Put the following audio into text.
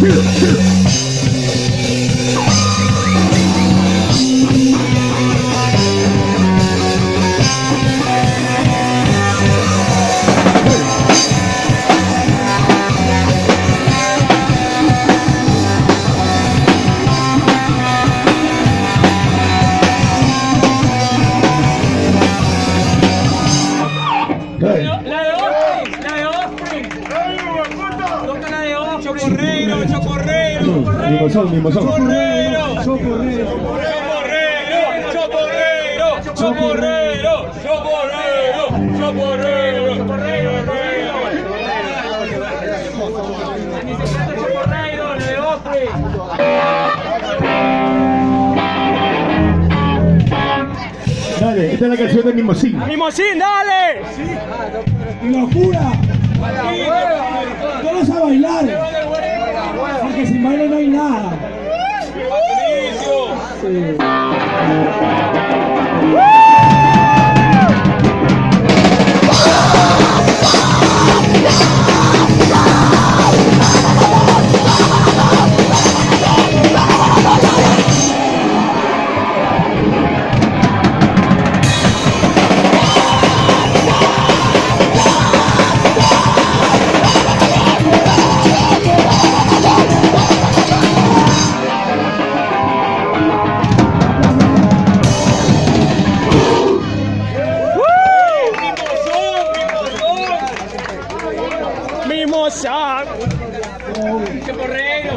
Here, here. De Osprey. Dale, esta es la canción de Mimosín. Mimosín, dale. ¡Locura! A bailar. Porque sin baile no hay nada. Patricio. moça